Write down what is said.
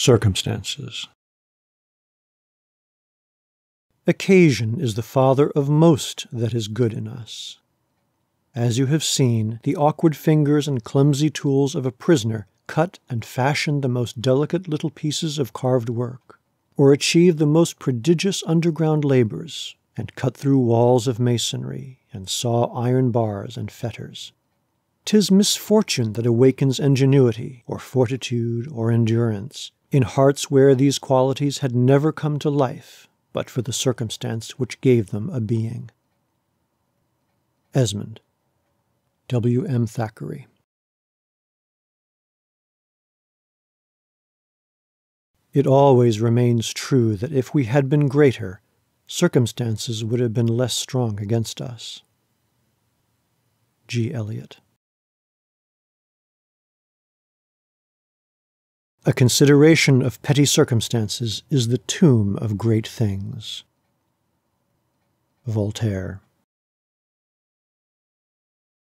Circumstances. Occasion is the father of most that is good in us. As you have seen, the awkward fingers and clumsy tools of a prisoner cut and fashion the most delicate little pieces of carved work, or achieve the most prodigious underground labors, and cut through walls of masonry, and saw iron bars and fetters. 'Tis misfortune that awakens ingenuity, or fortitude, or endurance, in hearts where these qualities had never come to life but for the circumstance which gave them a being. Esmond. W. M. Thackeray. It always remains true that if we had been greater, circumstances would have been less strong against us. G. Eliot. A consideration of petty circumstances is the tomb of great things. Voltaire.